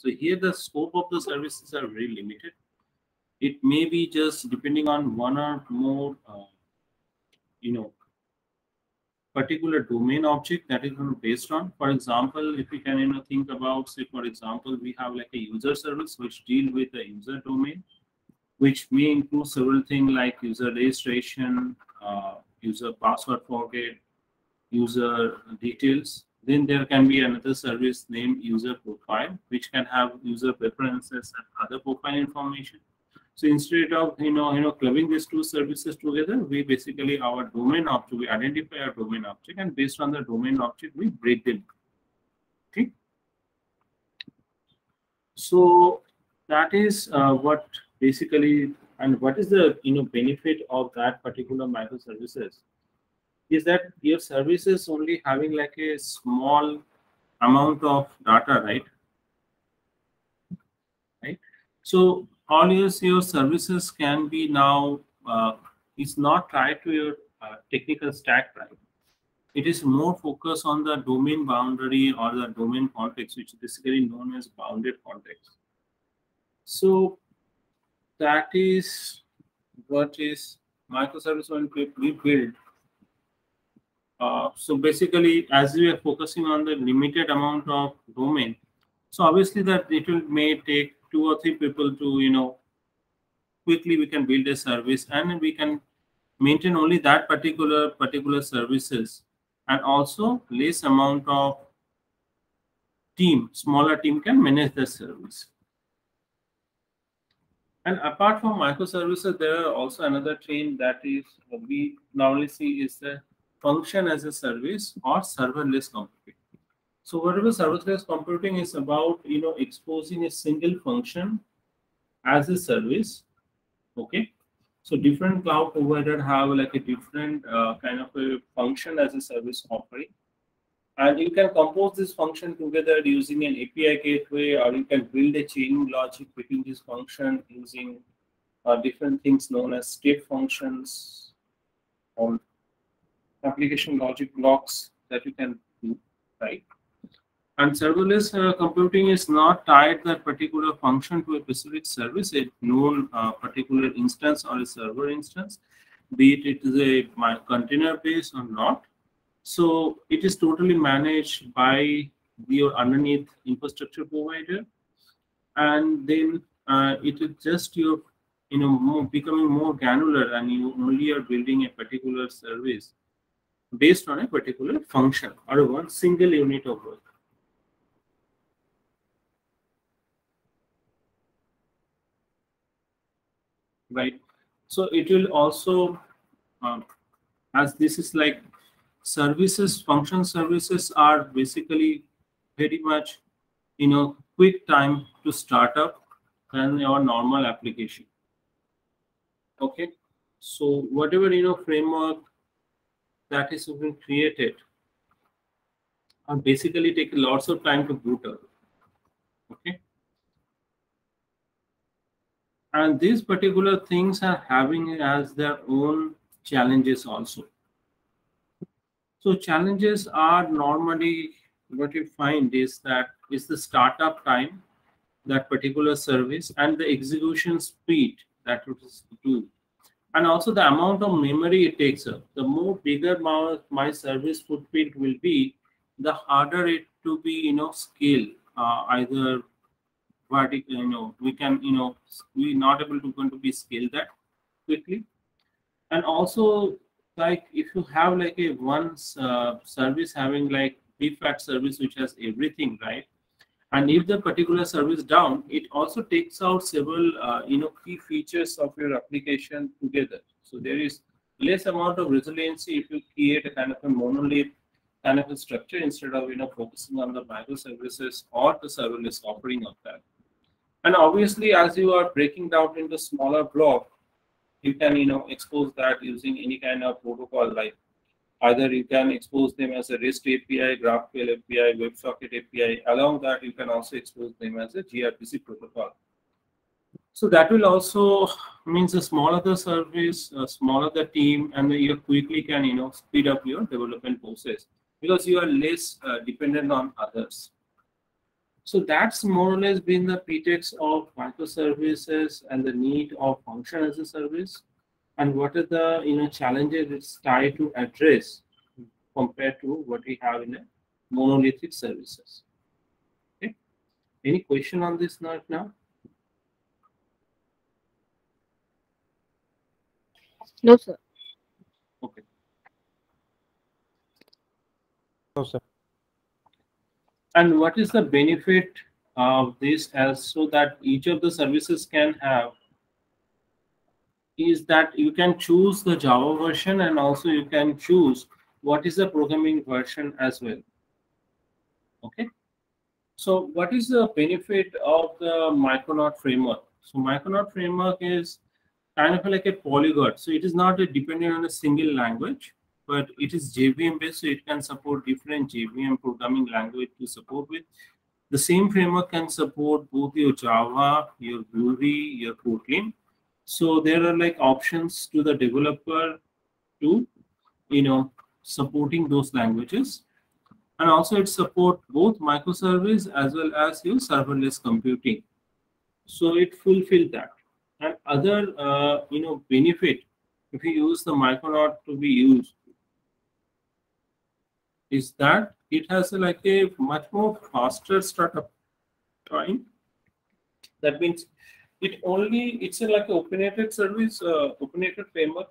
So here the scope of the services are very limited. It may be just depending on one or more, uh, you know, particular domain object that is based on. For example, if we can you know think about say for example we have like a user service which deal with the user domain, which may include several things like user registration, uh, user password forget, user details. Then there can be another service named user profile, which can have user preferences and other profile information. So instead of you know you know clubbing these two services together, we basically our domain object we identify our domain object, and based on the domain object we break them. Okay. So that is uh, what basically and what is the you know benefit of that particular microservices is that your services only having like a small amount of data, right? Right. So all your, your services can be now uh, is not tied to your uh, technical stack, right? It is more focused on the domain boundary or the domain context, which is basically known as bounded context. So that is what is microservice when we build. Uh, so basically, as we are focusing on the limited amount of domain, so obviously that it will may take two or three people to you know quickly we can build a service and we can maintain only that particular particular services and also less amount of team smaller team can manage the service. And apart from microservices there are also another trend that is we normally see is the function as a service or serverless computing so whatever serverless computing is about, you know, exposing a single function as a service. Okay. So different cloud provider have like a different uh, kind of a function as a service offering. And you can compose this function together using an API gateway, or you can build a chain logic between this function using uh, different things known as state functions or application logic blocks that you can do, right? And serverless uh, computing is not tied that particular function to a specific service, a known uh, particular instance or a server instance, be it it is a container base or not. So it is totally managed by your underneath infrastructure provider. And then uh, it is just your, you know, more, becoming more granular and you only are building a particular service based on a particular function or one single unit of work. right? So it will also, um, as this is like services, function services are basically very much, you know, quick time to start up than your normal application. Okay, so whatever you know framework that is been created, are basically take lots of time to boot up. Okay and these particular things are having as their own challenges also so challenges are normally what you find is that is the startup time that particular service and the execution speed that it is do and also the amount of memory it takes up the more bigger my, my service footprint will be the harder it to be you know scale uh, either vertical, you know, we can, you know, we not able to going to be scale that quickly. And also, like if you have like a one uh, service having like fat service which has everything, right? And if the particular service down, it also takes out several, uh, you know, key features of your application together. So there is less amount of resiliency if you create a kind of a monolith kind of a structure instead of you know focusing on the microservices or the serverless offering of that. And obviously, as you are breaking down into smaller block, you can you know expose that using any kind of protocol like either you can expose them as a REST API, GraphQL API, WebSocket API. Along that, you can also expose them as a gRPC protocol. So that will also means the smaller the service, smaller the team, and you quickly can you know speed up your development process because you are less uh, dependent on others. So that's more or less been the pretext of microservices and the need of function as a service, and what are the you know challenges it's trying to address compared to what we have in a monolithic services. Okay. Any question on this note now? No, sir. Okay. No, sir. And what is the benefit of this as so that each of the services can have is that you can choose the Java version and also you can choose what is the programming version as well. Okay. So what is the benefit of the Micronaut framework? So Micronaut framework is kind of like a polyglot. So it is not a dependent on a single language, but it is JVM based, so it can support different JVM programming language to support with. The same framework can support both your Java, your Groovy, your Kotlin. So there are like options to the developer to, you know, supporting those languages. And also it support both microservice as well as your serverless computing. So it fulfill that. And other, uh, you know, benefit if you use the Micronaut to be used is that it has a, like a much more faster startup time. That means it only it's a, like an opinionated service, uh, opinionated framework.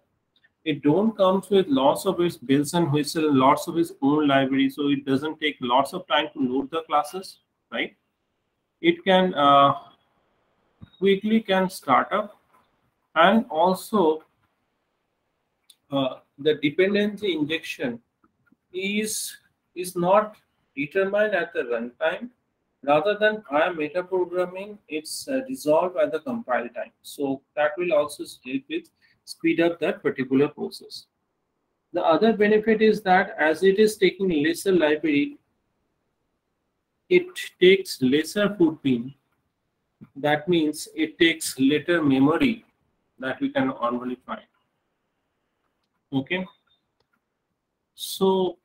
It don't comes with lots of its bells and whistles, lots of its own library, so it doesn't take lots of time to load the classes, right? It can uh, quickly can start up and also uh, the dependency injection is is not determined at the runtime rather than I metaprogramming it's uh, resolved at the compile time so that will also help with speed up that particular process the other benefit is that as it is taking lesser library it takes lesser footprint that means it takes later memory that we can normally find. Okay. So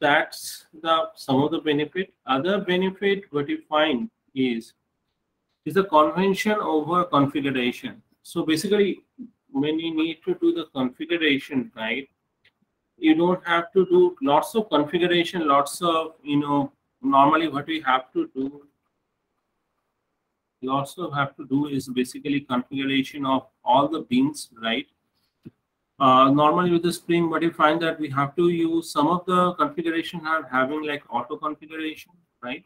that's the some of the benefit. Other benefit what you find is is the convention over configuration. So basically, when you need to do the configuration, right, you don't have to do lots of configuration, lots of you know. Normally, what we have to do you also have to do is basically configuration of all the beans, right? Uh, normally with the Spring, but you find that we have to use some of the configuration are having like auto configuration, right?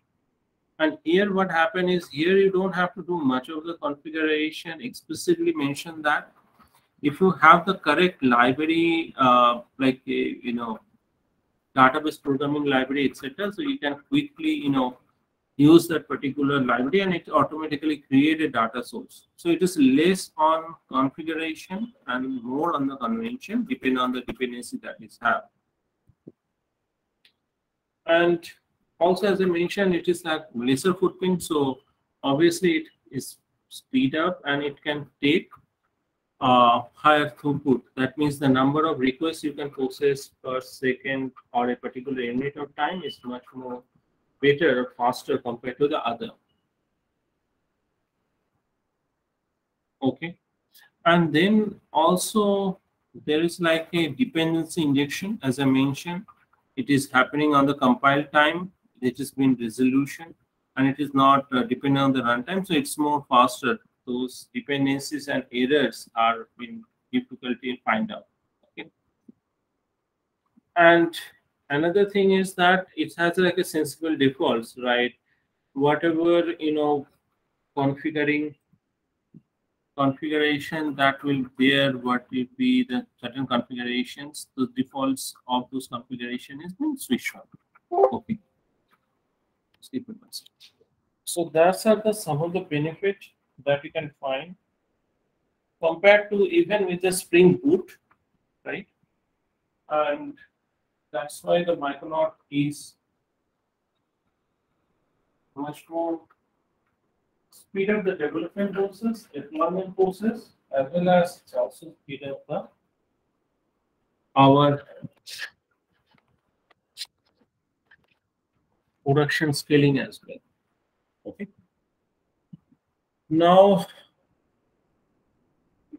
And here what happened is here you don't have to do much of the configuration, explicitly mention that if you have the correct library, uh, like, a, you know, database programming library, etc. So you can quickly, you know, use that particular library and it automatically create a data source. So it is less on configuration and more on the convention depending on the dependency that is have. And also as I mentioned, it is like lesser footprint. So obviously it is speed up and it can take uh, higher throughput. That means the number of requests you can process per second or a particular unit of time is much more better, or faster compared to the other. Okay. And then also there is like a dependency injection, as I mentioned. It is happening on the compile time. It has been resolution and it is not uh, dependent on the runtime. So it's more faster. Those dependencies and errors are been difficulty to find out. Okay. And another thing is that it has like a sensible defaults right? Whatever you know configuring configuration that will bear what will be the certain configurations the defaults of those configuration is being switched on. Okay. So that's are the some of the benefits that you can find. Compared to even with the spring boot right? And that's why the Micronaut is much more speed up the development process, deployment process, as well as it's also speed up the our production scaling as well. Okay. Now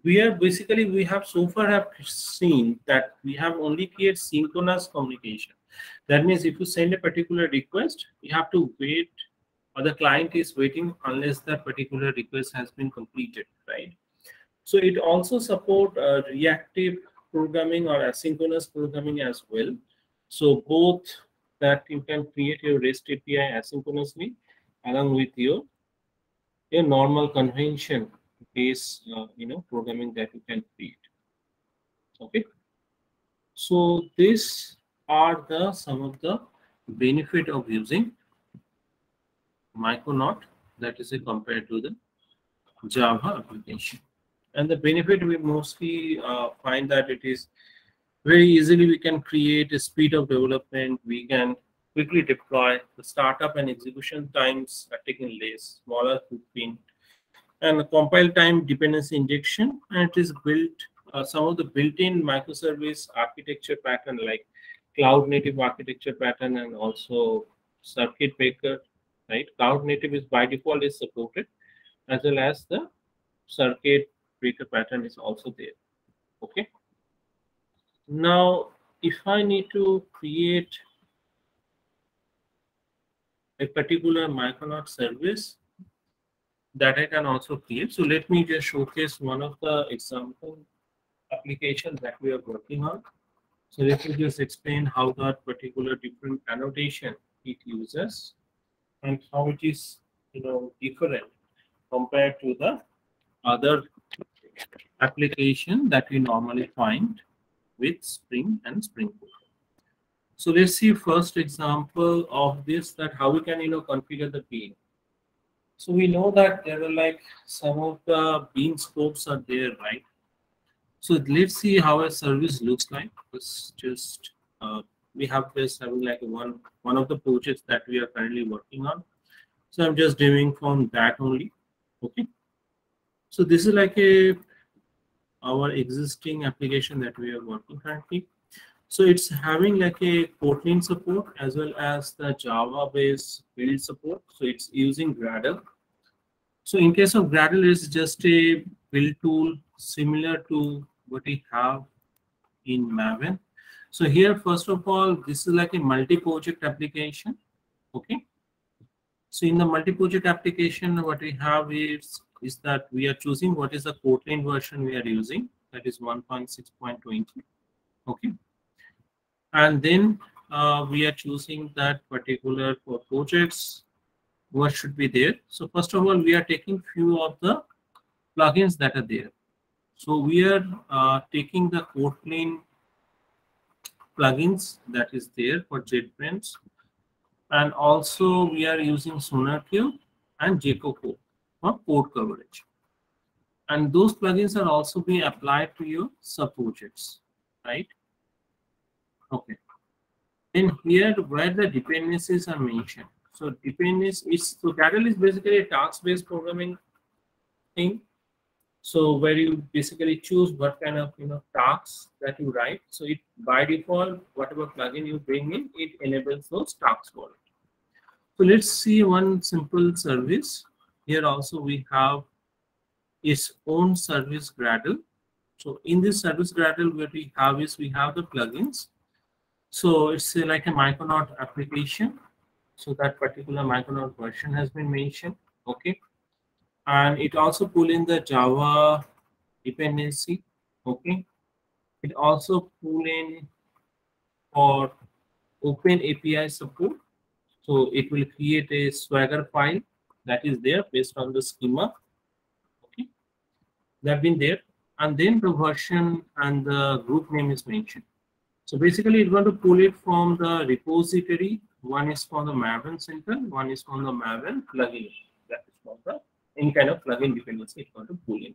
we are basically we have so far have seen that we have only created synchronous communication. That means if you send a particular request, you have to wait or the client is waiting unless that particular request has been completed, right? So it also support uh, reactive programming or asynchronous programming as well. So both that you can create your REST API asynchronously along with your your normal convention based uh, you know programming that you can create. Okay. So these are the some of the benefit of using Micronaut that is compared to the Java application. And the benefit we mostly uh, find that it is very easily we can create a speed of development. We can quickly deploy. The startup and execution times are taking less, smaller footprint, and compile time dependency injection. And it is built uh, some of the built-in microservice architecture pattern like cloud native architecture pattern and also circuit breaker right? Cloud native is by default is supported as well as the circuit breaker pattern is also there. Okay. Now, if I need to create a particular Micronaut service that I can also create. So let me just showcase one of the example applications that we are working on. So let me just explain how that particular different annotation it uses and how it is you know different compared to the other application that we normally find with Spring and Spring Boot. So let's see first example of this that how we can you know configure the bean. So we know that there are like some of the bean scopes are there, right? So let's see how a service looks like. Just uh, we have this having like one one of the projects that we are currently working on. So I'm just doing from that only. Okay. So this is like a our existing application that we are working currently. So it's having like a Kotlin support as well as the Java based build support. So it's using Gradle. So in case of Gradle, it's just a build tool similar to what we have in Maven. So here, first of all, this is like a multi-project application. Okay. So in the multi-project application, what we have is, is that we are choosing what is the Kotlin version we are using. That is 1.6.20. Okay. And then uh, we are choosing that particular for projects, what should be there. So first of all, we are taking few of the plugins that are there. So we are uh, taking the Kotlin plugins that is there for JetBrains. And also we are using SonarQube and JaCoCo for code coverage. And those plugins are also being applied to your sub-projects, right? Okay. Then here where the dependencies are mentioned. So dependencies is so Gradle is basically a task-based programming thing so where you basically choose what kind of you know tasks that you write. So it by default, whatever plugin you bring in, it enables those tasks for it. So let's see one simple service. Here also we have its own service Gradle. So in this service Gradle, what we have is we have the plugins. So it's like a Micronaut application. So that particular Micronaut version has been mentioned. Okay and it also pull in the Java dependency. Okay. It also pull in for Open API support. So it will create a Swagger file that is there based on the schema. Okay. That been there. And then the version and the group name is mentioned. So basically it's going to pull it from the repository. One is for the Maven Center, one is for the Maven plugin. That is from the any kind of plugin dependency it's going to pull in.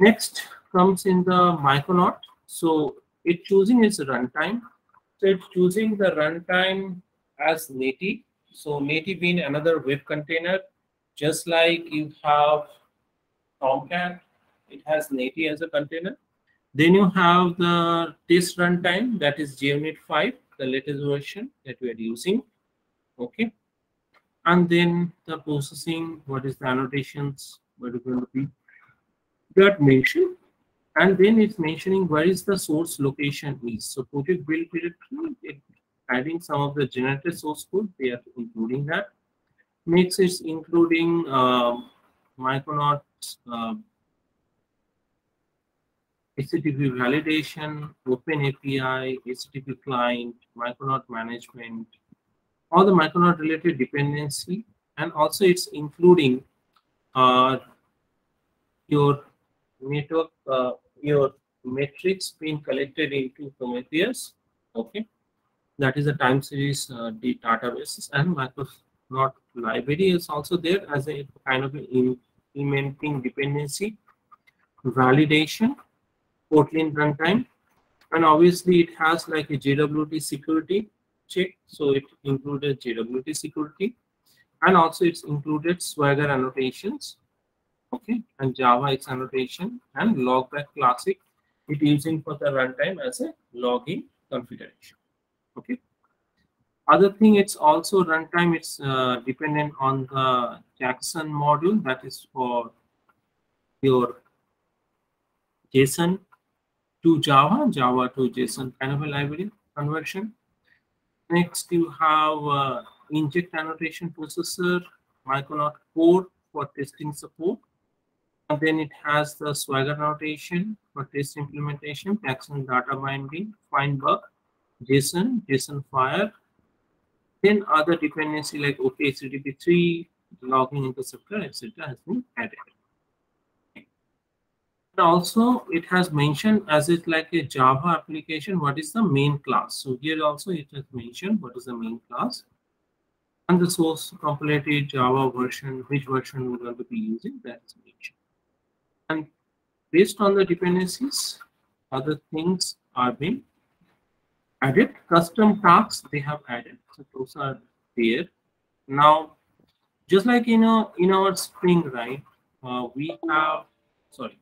Next comes in the Micronaut. So it choosing its runtime. So it's choosing the runtime as Netty. So Netty being another web container, just like you have Tomcat, it has Netty as a container. Then you have the test runtime that is JUnit 5, the latest version that we are using. Okay. and then the processing, what is the annotations, what is going to be that mentioned, and then it's mentioning where is the source location is. So project build directory, it, adding some of the generated source code, they are including that. Next is including uh, Micronauts uh, HTTP validation, Open API, HTTP client, Micronaut management, all the Micronaut related dependency, and also it's including uh, your network, uh, your metrics being collected into Prometheus. Okay, that is a time series uh, databases and Micronaut library is also there as a kind of implementing dependency validation Kotlin runtime. And obviously it has like a JWT security check. So it included JWT security. And also it's included swagger annotations. Okay. And java x annotation and logback classic. It using for the runtime as a logging configuration. Okay. Other thing it's also runtime. It's uh, dependent on the jackson module. That is for your json to java java to json kind of a library conversion next you have uh, inject annotation processor micronaut core for testing support and then it has the swagger annotation for test implementation jackson data binding find bug json json fire then other dependency like OK HTTP3, logging interceptor, etc. has been added. Also, it has mentioned as it's like a Java application, what is the main class. So here also it has mentioned what is the main class. And the source compilated Java version, which version we're going to be using, that's mentioned. And based on the dependencies, other things are being added. Custom tasks they have added. So those are there. Now, just like in a in our Spring, right? Uh, we have sorry.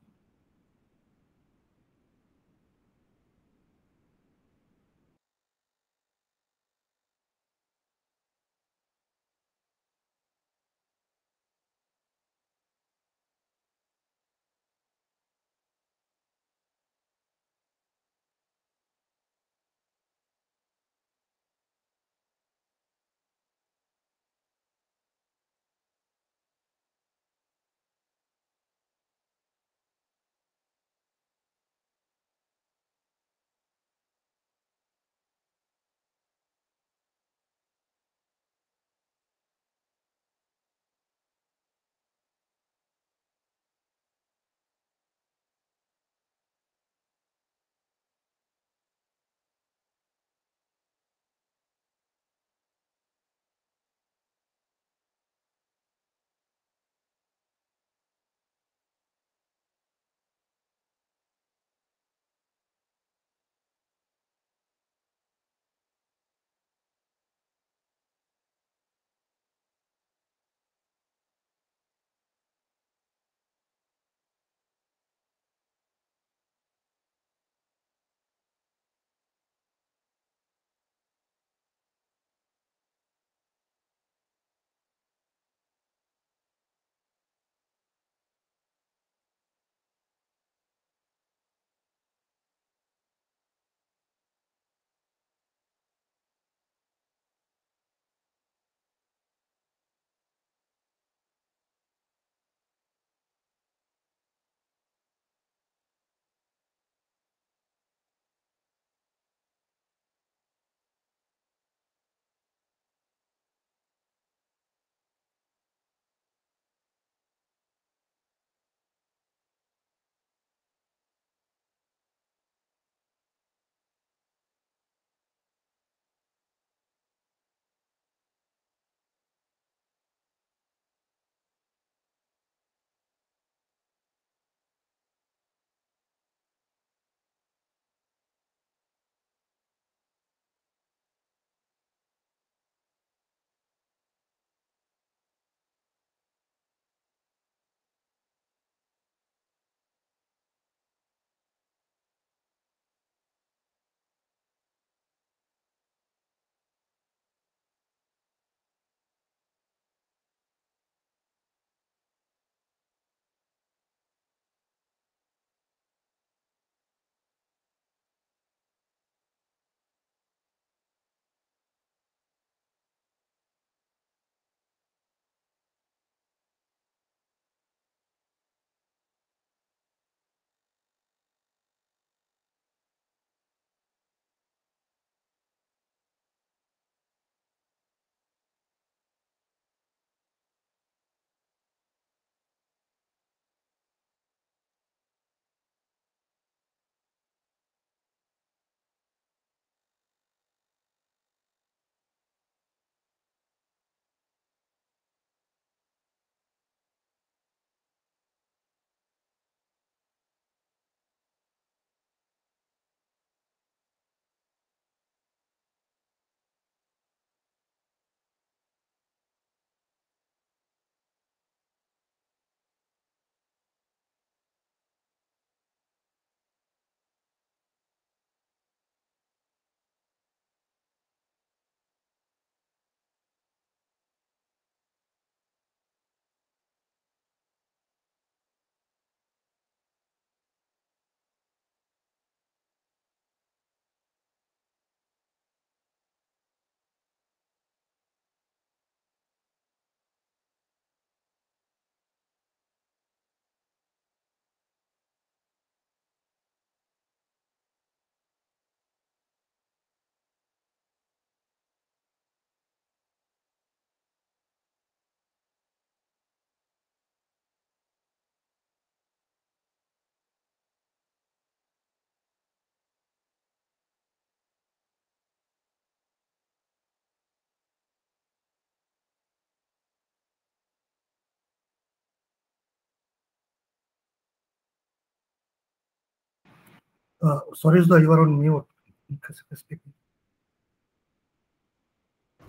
Uh, sorry, you are on mute.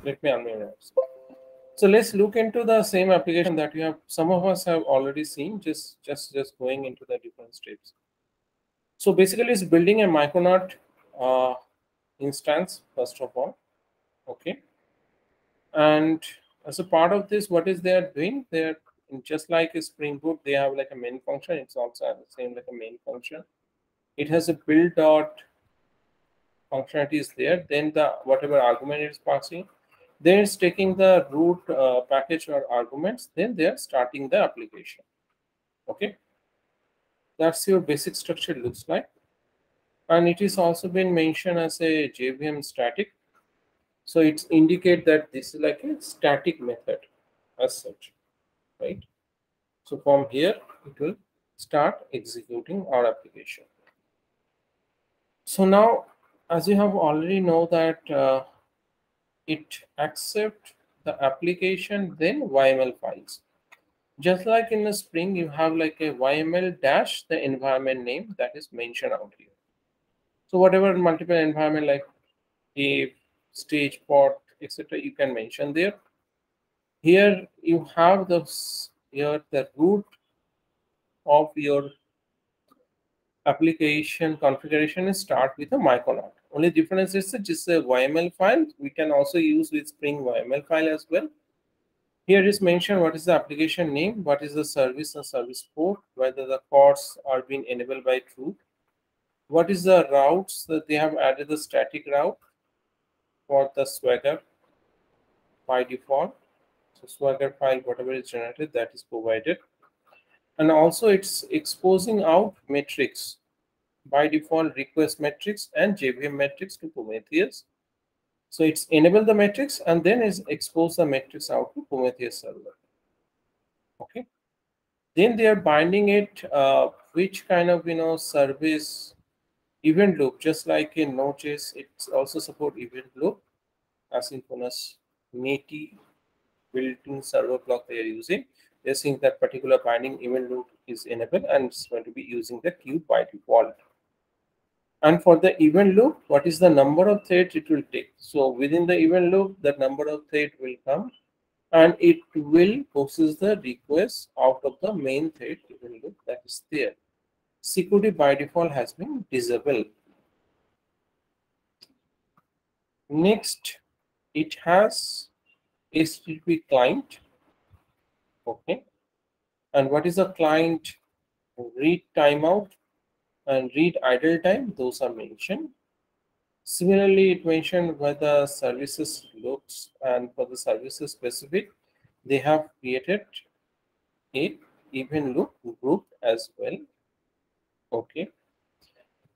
Let me unmute. So let's look into the same application that we have. Some of us have already seen. Just just just going into the different steps. So basically, it's building a Micronaut uh, instance first of all. Okay, and as a part of this, what is they are doing? They are just like a Spring Boot. They have like a main function. It's also the same like a main function. It has a build dot functionality is there. Then the whatever argument it is passing then it's taking the root uh, package or arguments then they are starting the application. Okay? That's your basic structure looks like. And it is also been mentioned as a jvm static. So it's indicate that this is like a static method as such right? So from here it will start executing our application so now as you have already know that uh, it accept the application then YML files. Just like in the Spring, you have like a YML dash the environment name that is mentioned out here. So whatever multiple environment like a stage port, etc., you can mention there. Here you have the here the root of your application configuration is start with a Micronaut. Only difference is just a YML file. We can also use with Spring YML file as well. Here is mentioned what is the application name, what is the service or service port, whether the ports are being enabled by true. What is the routes that they have added the static route for the Swagger by default. So Swagger file, whatever is generated, that is provided. And also it's exposing out metrics by default request metrics and JVM metrics to Prometheus. So it's enable the metrics and then is expose the metrics out to Prometheus server. Okay. Then they are binding it uh, which kind of you know service event loop, just like in Node.js, it's also support event loop, asynchronous native built-in server block they are using. They're saying that particular binding event loop is enabled and it's going to be using the queue by default. And for the event loop, what is the number of threads it will take? So within the event loop, the number of threads will come and it will process the request out of the main thread event loop that is there. Security by default has been disabled. Next, it has HTTP client. Okay. And what is the client read timeout? and read idle time, those are mentioned. Similarly, it mentioned where the services looks and for the services specific, they have created a event loop group as well. Okay.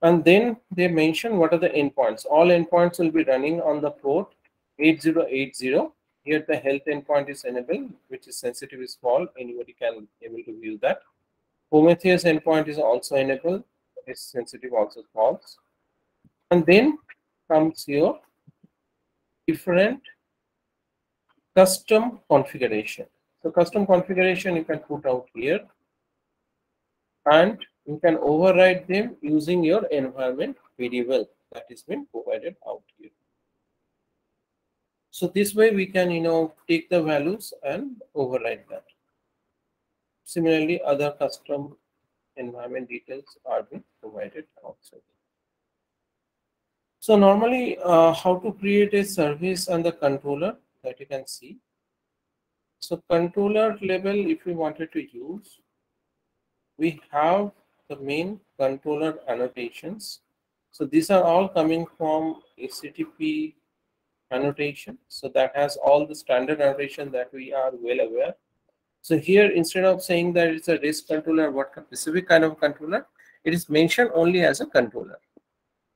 And then they mention what are the endpoints. All endpoints will be running on the port 8080. Here the health endpoint is enabled, which is sensitive is small. Anybody can able to view that. Prometheus endpoint is also enabled is sensitive also false. And then comes your different custom configuration. So custom configuration you can put out here and you can override them using your environment variable that is been provided out. So this way we can, you know, take the values and override that. Similarly, other custom environment details are being provided outside. So normally uh, how to create a service and the controller that you can see. So controller level, if we wanted to use, we have the main controller annotations. So these are all coming from HTTP annotation. So that has all the standard annotation that we are well aware. So here, instead of saying that it's a REST controller, what specific kind of controller, it is mentioned only as a controller.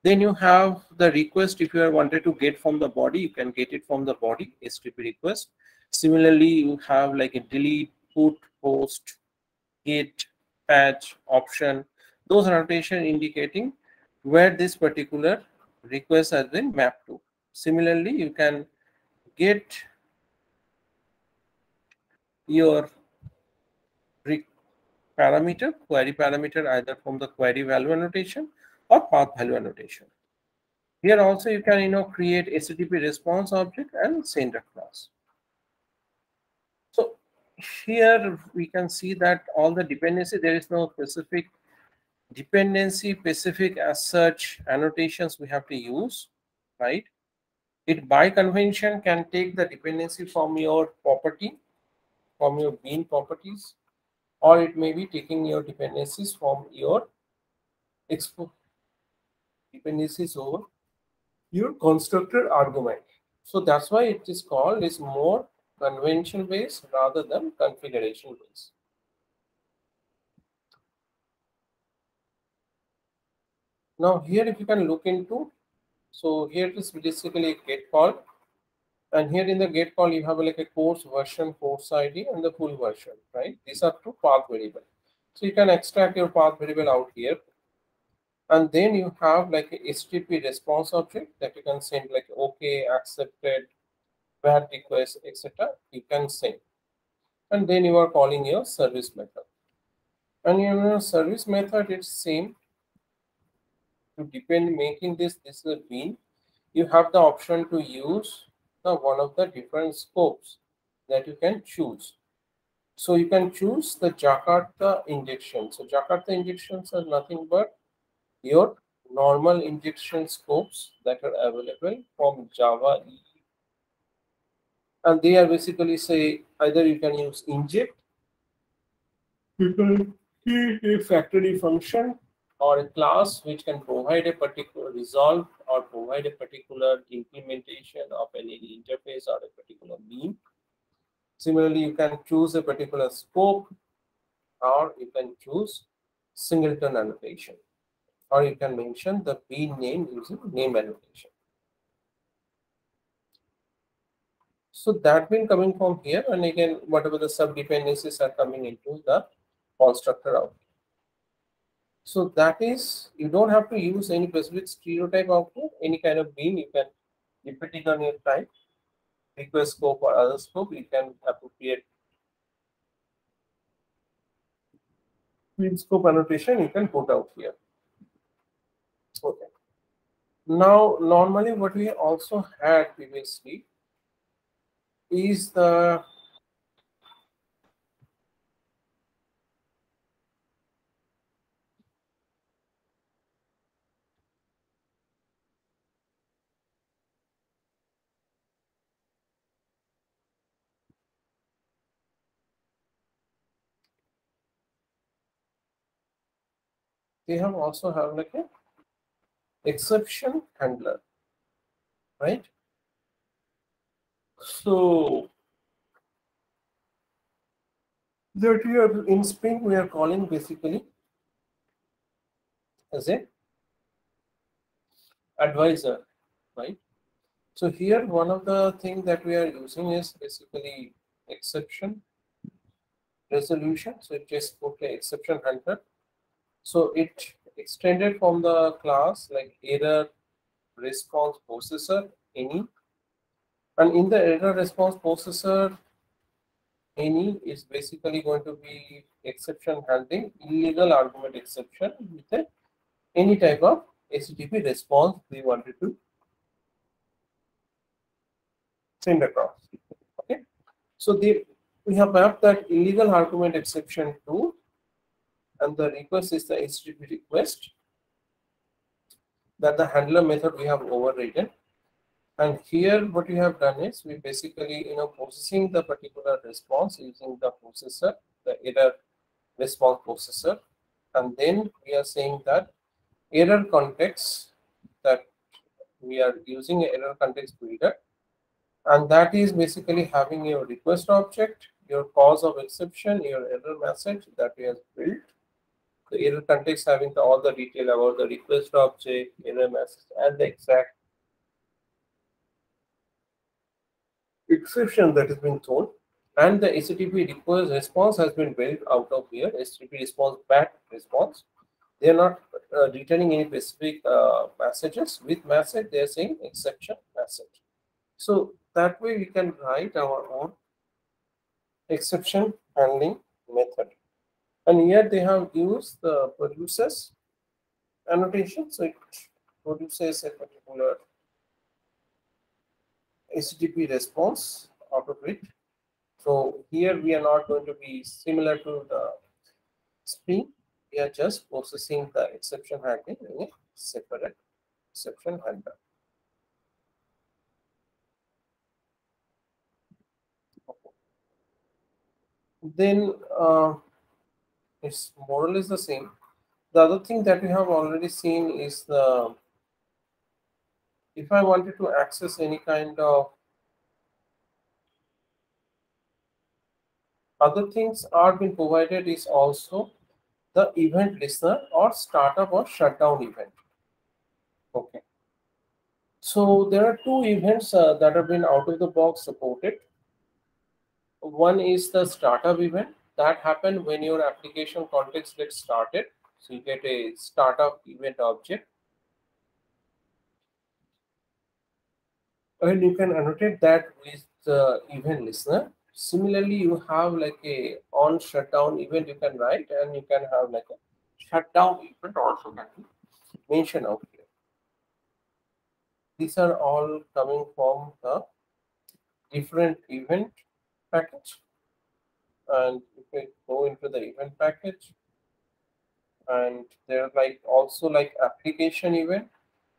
Then you have the request. If you are wanted to get from the body, you can get it from the body HTTP request. Similarly, you have like a delete, put, post, get, patch, option. Those annotation indicating where this particular request has been mapped to. Similarly, you can get your parameter, query parameter, either from the query value annotation or path value annotation. Here also you can you know create HTTP response object and send across. So here we can see that all the dependency there is no specific dependency specific as such annotations we have to use, right? It by convention can take the dependency from your property, from your bean properties, or it may be taking your dependencies from your expo dependencies over your constructor argument. So that's why it is called is more convention based rather than configuration based. Now here if you can look into, so here it is basically a get call. And here in the get call, you have like a course version, course ID and the full version, right? These are two path variable. So you can extract your path variable out here. And then you have like a HTTP response object that you can send like okay, accepted, bad request, etc. You can send. And then you are calling your service method. And your service method is same to depend making this this is a bean you have the option to use the one of the different scopes that you can choose. So you can choose the jakarta injection. So jakarta injections are nothing but your normal injection scopes that are available from java and they are basically say either you can use inject you can a factory function or a class which can provide a particular resolve or provide a particular implementation of any interface or a particular bean. Similarly, you can choose a particular scope or you can choose singleton annotation or you can mention the bean name using name annotation. So that been coming from here and again whatever the sub dependencies are coming into the constructor out so that is, you don't have to use any specific stereotype output, any kind of bean you can, depending on your type, request scope or other scope, you can appropriate bean scope annotation you can put out here. Okay. Now, normally what we also had previously is the they have also have like a exception handler, right? So that we are in Spring we are calling basically as a advisor, right? So here one of the things that we are using is basically exception resolution. So just put the exception handler so it extended from the class like error response processor any and in the error response processor any is basically going to be exception handling illegal argument exception with a, any type of HTTP response we wanted to send across. Okay, so the we have mapped that illegal argument exception to and the request is the HTTP request that the handler method we have overridden. And here what we have done is we basically, you know, processing the particular response using the processor, the error response processor. And then we are saying that error context that we are using error context builder. And that is basically having your request object, your cause of exception, your error message that we have built the error context having the, all the detail about the request object, error message, and the exact exception that has been thrown. And the HTTP request response has been built out of here, HTTP response back response. They are not uh, returning any specific uh, messages. With message, they are saying exception message. So that way we can write our own exception handling method and here they have used the producers annotation. So it produces a particular HTTP response out of it. So here we are not going to be similar to the Spring. We are just processing the exception handling in a separate exception handler. Then uh, it's more or less the same. The other thing that we have already seen is the if I wanted to access any kind of other things are being provided is also the event listener or startup or shutdown event. Okay. So there are two events uh, that have been out of the box supported. One is the startup event that happen when your application context gets started. So you get a startup event object. And you can annotate that with the event listener. Similarly, you have like a on shutdown event you can write and you can have like a shutdown event also can be mentioned out here. These are all coming from the different event package. And we go into the event package, and there are like also like application event.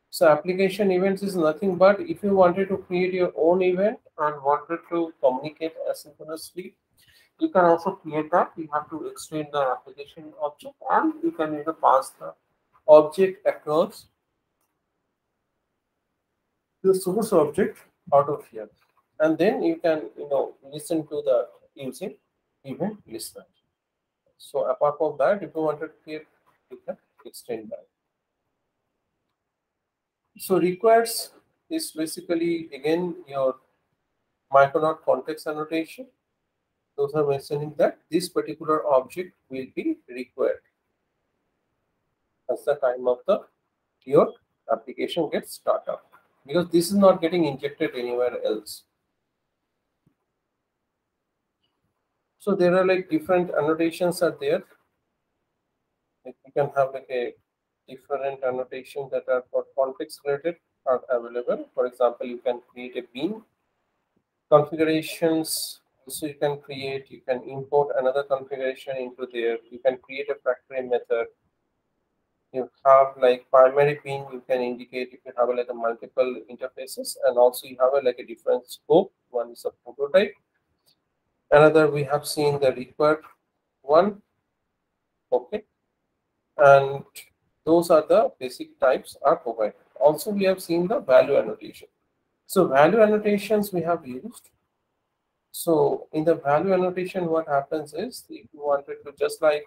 So application events is nothing but if you wanted to create your own event and wanted to communicate asynchronously, you can also create that. You have to extend the application object and you can either pass the object across the source object out of here. And then you can, you know, listen to the using event mm-hmm. listener. So apart from that, if you wanted to create, you can extend that. So requires is basically again your Micronaut context annotation. Those are mentioning that this particular object will be required as the time of the your application gets started because this is not getting injected anywhere else. So there are like different annotations are there. Like you can have like a different annotation that are for context related are available. For example, you can create a bean configurations. So you can create, you can import another configuration into there. You can create a factory method. You have like primary bean, you can indicate if you have like a multiple interfaces and also you have a, like a different scope. One is a prototype another we have seen the required one. Okay. And those are the basic types are provided. Also we have seen the value annotation. So value annotations we have used. So in the value annotation what happens is if you wanted to just like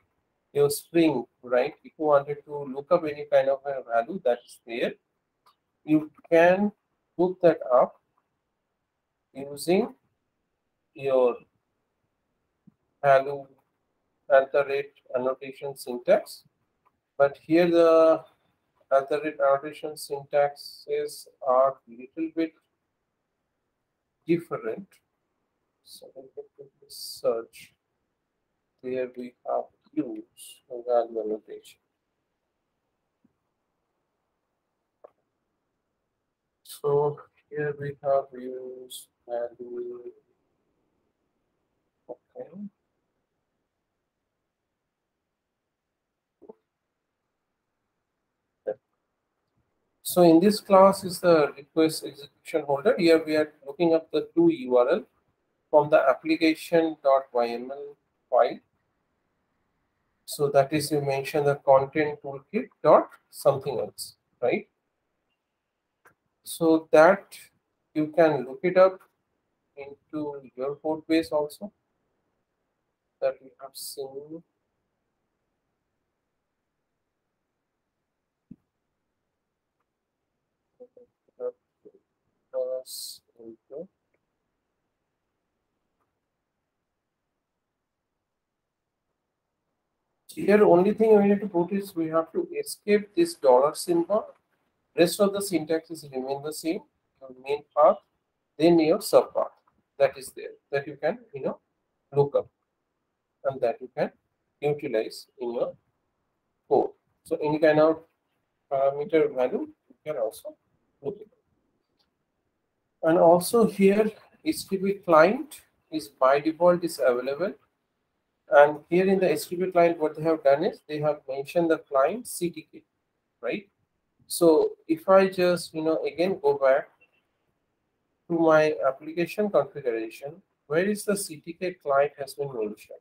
your string right? If you wanted to look up any kind of a value that's there you can look that up using your value the rate annotation syntax. But here the the rate annotation syntaxes are little bit different. So let me search. There we have use value annotation. So here we have use value. Okay. So in this class is the request execution holder. Here we are looking up the two URL from the application.yml file. So that is you mentioned the content toolkit dot something else, right? So that you can look it up into your code base also that we have seen here only thing we need to put is we have to escape this dollar symbol rest of the syntax is remain the same. Your main path then your sub path that is there that you can you know look up and that you can utilize in your code. So any kind of parameter value, you can also look it. And also here, HTTP client is by default is available. And here in the HTTP client, what they have done is they have mentioned the client CTK, right? So if I just, you know, again go back to my application configuration, where is the CTK client has been mentioned?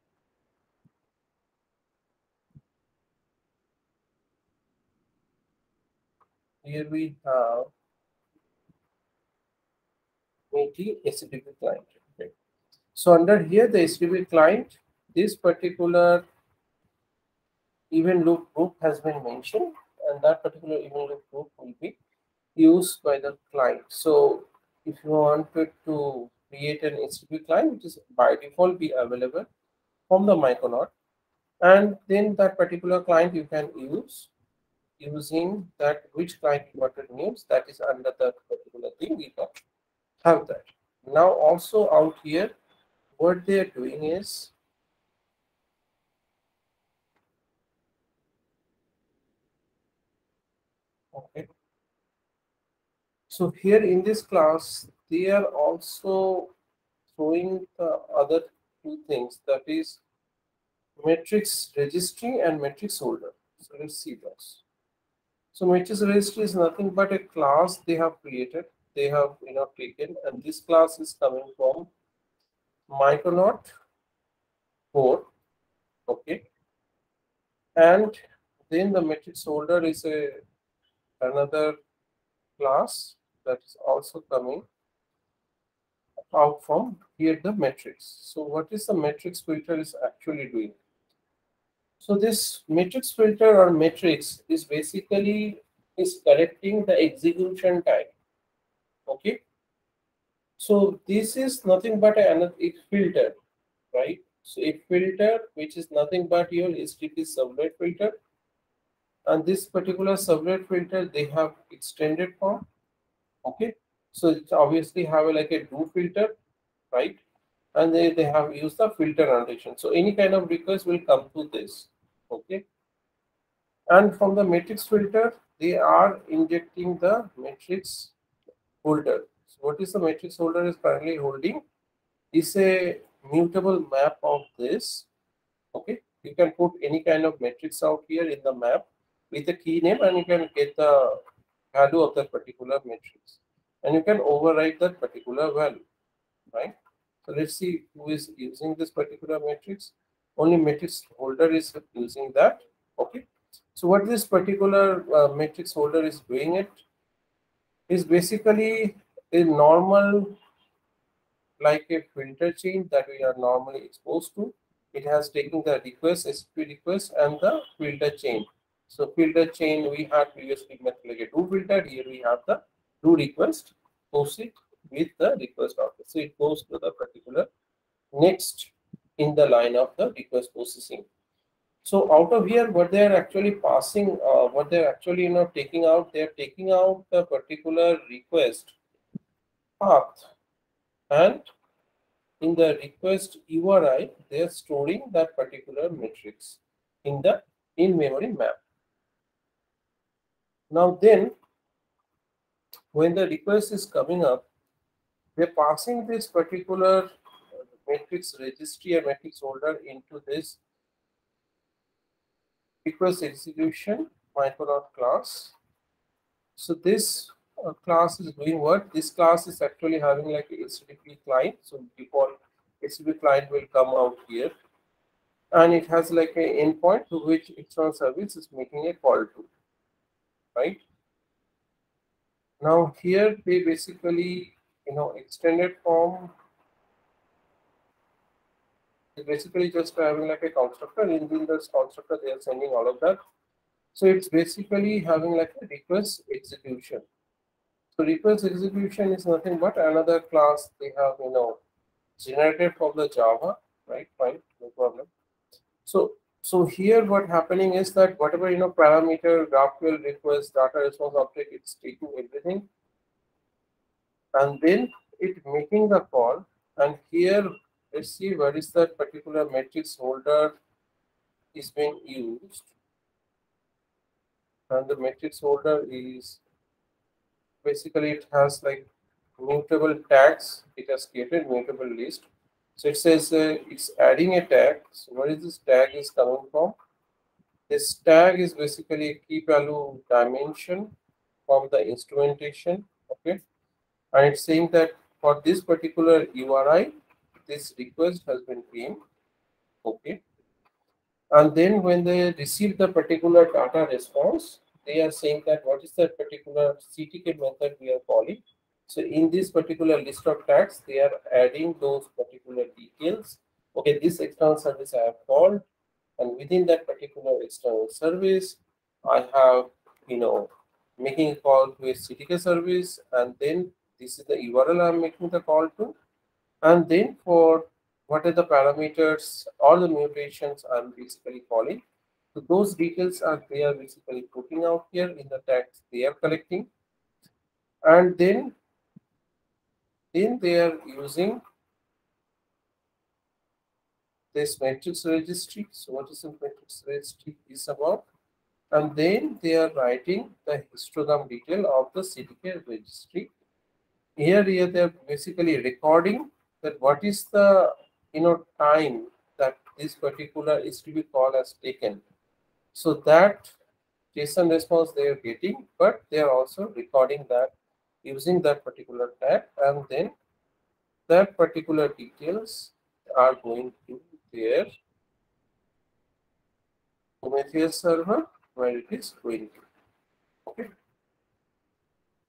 Here we have HTTP client. Okay. So under here, the HTTP client, this particular event loop group has been mentioned, and that particular event loop group will be used by the client. So if you wanted to create an HTTP client, which is by default be available from the Micronaut, and then that particular client you can use using that which client you wanted to use that is under that particular thing we can have that. Now also out here, what they are doing is okay. So here in this class, they are also showing the other two things that is matrix registry and matrix holder. So let's see those. So matrix registry is nothing but a class they have created they have you know taken and this class is coming from Micronaut 4 okay? And then the matrix holder is a another class that is also coming out from here the matrix. So what is the matrix filter is actually doing? So this matrix filter or matrix is basically is correcting the execution time okay. So this is nothing but another filter right? So a filter which is nothing but your http servlet filter. And this particular servlet filter they have extended form. Okay. So it's obviously have like a do filter right? And they, they have used the filter notation so any kind of request will come to this. Okay. And from the matrix filter they are injecting the matrix holder. So what is the matrix holder is currently holding is a mutable map of this. Okay, you can put any kind of matrix out here in the map with a key name and you can get the value of that particular matrix and you can override that particular value, right? So let's see who is using this particular matrix. Only matrix holder is using that. Okay. So what this particular uh, matrix holder is doing it is basically a normal like a filter chain that we are normally exposed to. It has taken the request, SP request, and the filter chain. So filter chain we had previously met like a do filter. Here we have the do request, post it with the request object. So it goes to the particular next in the line of the request processing. So out of here, what they are actually passing, uh, what they're actually you know taking out, they're taking out the particular request path, and in the request URI, they're storing that particular matrix in the in-memory map. Now then, when the request is coming up, we're passing this particular matrix registry and matrix holder into this request execution Micronaut class. So this uh, class is doing what? This class is actually having like a HTTP client. So default HTTP client will come out here. And it has like an endpoint to which external service is making a call to, right? Now here they basically, you know, extended basically just having like a constructor in this constructor they are sending all of that. So it's basically having like a request execution. So request execution is nothing but another class they have you know generated from the java right? Fine no problem. So so here what happening is that whatever you know parameter graphql request data response object it's taking everything. And then it making the call and here let's see what is that particular matrix holder is being used. and the matrix holder is basically it has like mutable tags it has created mutable list. So it says uh, it's adding a tag. So where is this tag is coming from? This tag is basically a key value dimension from the instrumentation okay? And it's saying that for this particular uri this request has been claimed. Okay. And then when they receive the particular data response they are saying that what is that particular ctk method we are calling. So in this particular list of tags they are adding those particular details. Okay this external service i have called and within that particular external service i have you know making a call to a ctk service and then this is the url i'm making the call to and then for what are the parameters, all the mutations I'm basically calling. So those details are they are basically putting out here in the tags they are collecting. And then, then they are using this matrix registry. So what is the matrix registry is about? And then they are writing the histogram detail of the CTK registry. Here, here they are basically recording that what is the you know time that this particular is to be called as taken so that json response they are getting but they are also recording that using that particular tag and then that particular details are going to their Prometheus server where it is going to. Okay.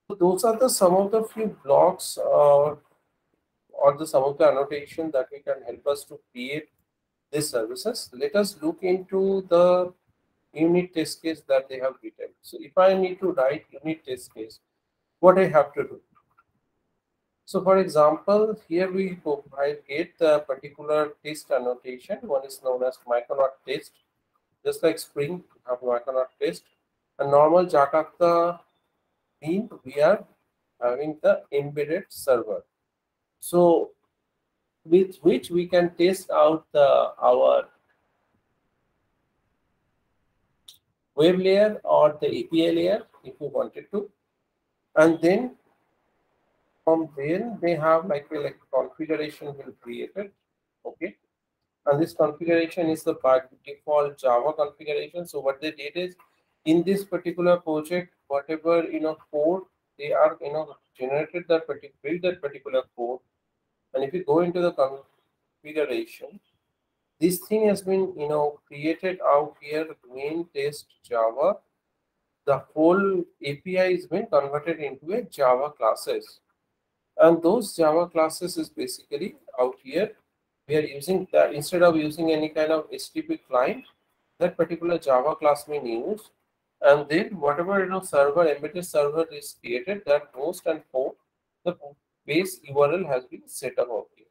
So those are the some of the few blocks uh, or the some of the annotation that we can help us to create these services. Let us look into the unit test case that they have written. So if I need to write unit test case, what I have to do? So for example, here we provide get the particular test annotation. One is known as Micronaut test. Just like Spring, have Micronaut test. A normal Jakarta theme, we are having the embedded server so with which we can test out the our web layer or the API layer if we wanted to. And then from there they have like a like configuration will created. Okay. And this configuration is the default Java configuration. So what they did is in this particular project, whatever you know code they are you know generated that particular build that particular code. And if you go into the configuration this thing has been you know created out here main test java. The whole api is been converted into a java classes. And those java classes is basically out here. We are using that instead of using any kind of http client that particular java class being used and then whatever you know server embedded server is created that host and port the base URL has been set up here.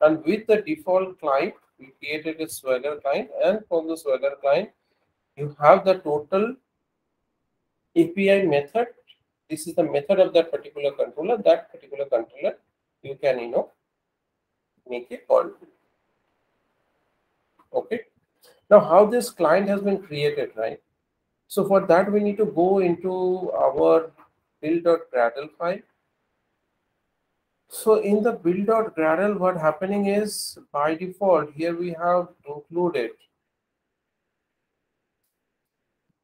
And with the default client, we created a Swagger client, and from the Swagger client, you have the total API method. This is the method of that particular controller. That particular controller, you can, you know, make a call. Okay. Now, how this client has been created, right? So for that, we need to go into our build.gradle file. So in the build.gradle, what happening is by default, here we have included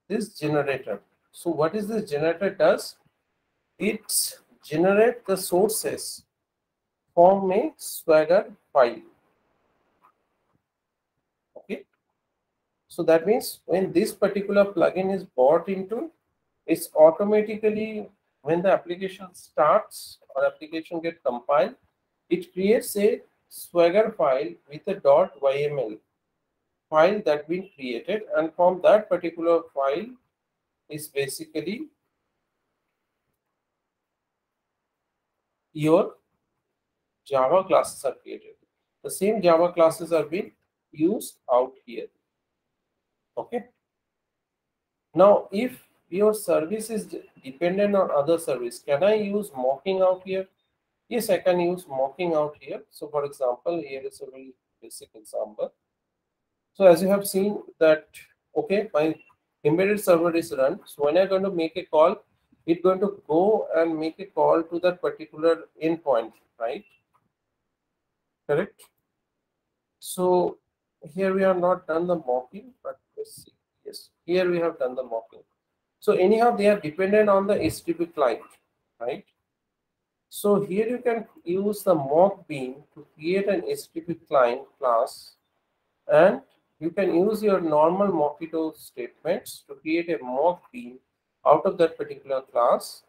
this generator. So what is this generator does? It generate the sources from a Swagger file. So that means when this particular plugin is bought into, it's automatically when the application starts or application get compiled, it creates a Swagger file with a .yml file that been created and from that particular file is basically your Java classes are created. The same Java classes are being used out here okay now if your service is dependent on other service can i use mocking out here yes i can use mocking out here so for example here is a very basic example so as you have seen that okay my embedded server is run. So when I'm going to make a call, it's going to go and make a call to that particular endpoint, right? Correct. So here we are not done the mocking, but Yes, here we have done the mocking. So anyhow, they are dependent on the HTTP client, right? So here you can use the mock bean to create an HTTP client class and you can use your normal Mockito statements to create a mock bean out of that particular class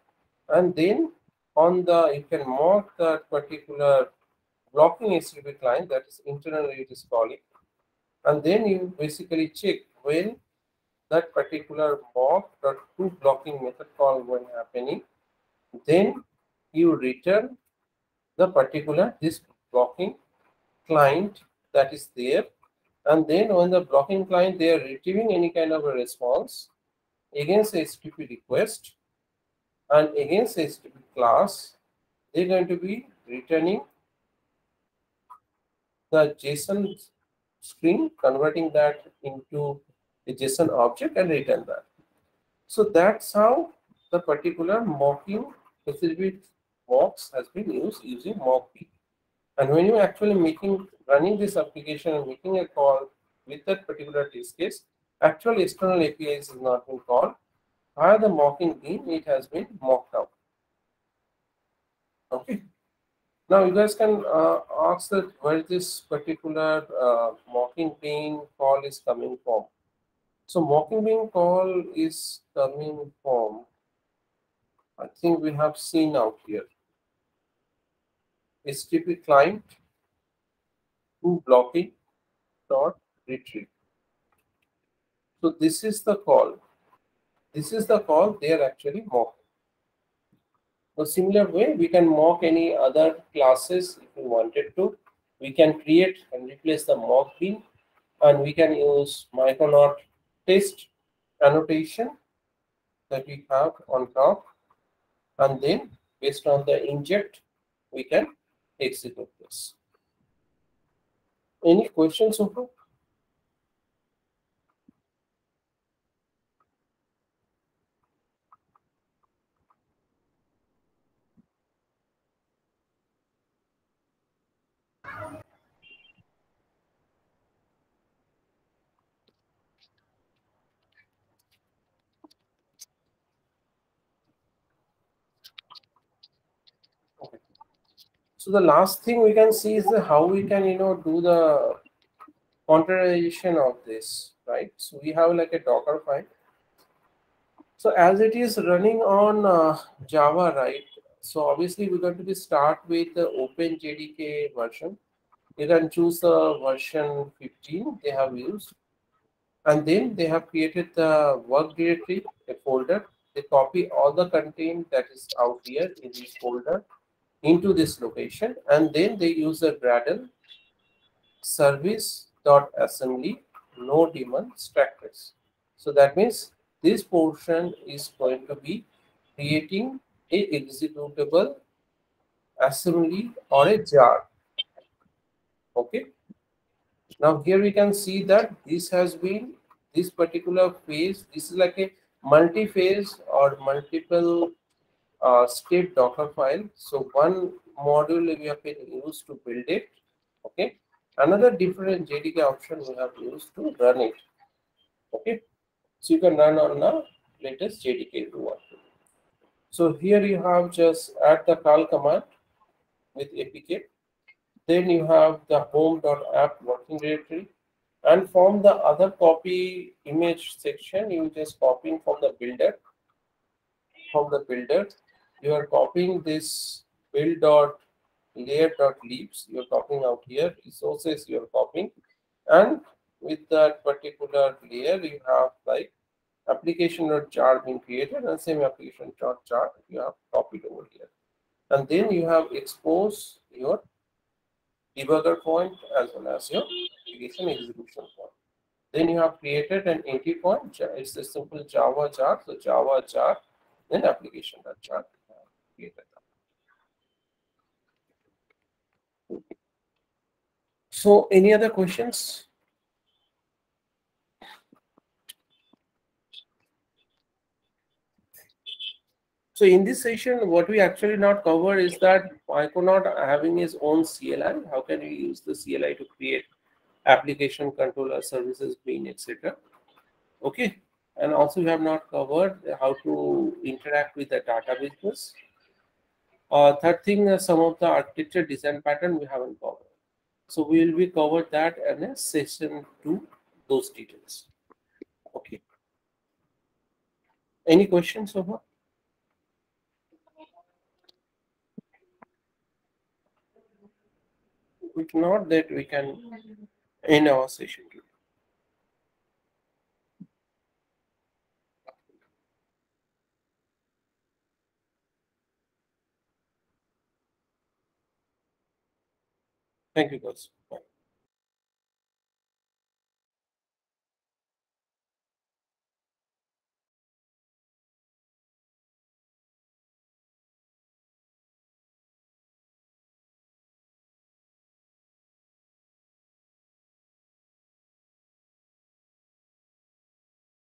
and then on the you can mock that particular blocking HTTP client that is internally it is calling and then you basically check when that particular mock or two blocking method call when happening then you return the particular this blocking client that is there. And then when the blocking client they are retrieving any kind of a response against HTTP request and against HTTP class they're going to be returning the JSON string converting that into a JSON object and return that. So that's how the particular mocking facility mocks has been used using mock B. And when you're actually making running this application and making a call with that particular test case, actual external APIs is not been called. Via the mocking bean, it has been mocked out. Okay. Now you guys can uh, ask that where this particular uh, mocking bean call is coming from. So mocking bean call is coming from, I think we have seen out here. HTTP client to blocking dot retrieve. So this is the call. This is the call they are actually mocking. So similar way, we can mock any other classes if we wanted to. We can create and replace the mock bean and we can use Micronaut test annotation that we have on top and then based on the inject we can execute this. Any questions so far? So the last thing we can see is how we can, you know, do the containerization of this, right? So we have like a Docker file. So as it is running on uh, Java, right? So obviously we're going to be start with the OpenJDK version. You can choose the version 15 they have used. And then they have created the work directory, a folder. They copy all the content that is out here in this folder into this location and then they use the Gradle service.assembly no daemon trace. So that means this portion is going to be creating a executable assembly or a jar. Okay. Now here we can see that this has been this particular phase. This is like a multi-phase or multiple uh, state Docker file. So one module we have been used to build it. Okay. Another different JDK option we have used to run it. Okay. So you can run on the latest JDK if you want to. So here you have just add the call command with APK. Then you have the home.app working directory. And from the other copy image section, you just copying from the builder. From the builder, you are copying this build dot layer dot leaves. You're copying out here. Resources you're copying. And with that particular layer, you have like application dot jar being created and same application dot jar you have copied over here. And then you have expose your debugger point as well as your application execution point. Then you have created an entry point. It's a simple Java jar. So Java jar, then application dot created. So any other questions? So in this session, what we actually not cover is that Micronaut having his own CLI, how can we use the CLI to create application controller services bean, etc. Okay. And also we have not covered how to interact with the data business. Uh, third thing, uh, some of the architecture design pattern we haven't covered. So we will be covered that in a session two, those details. Okay. Any questions so far? If not, that we can end our session. Thank you, guys.